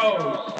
go.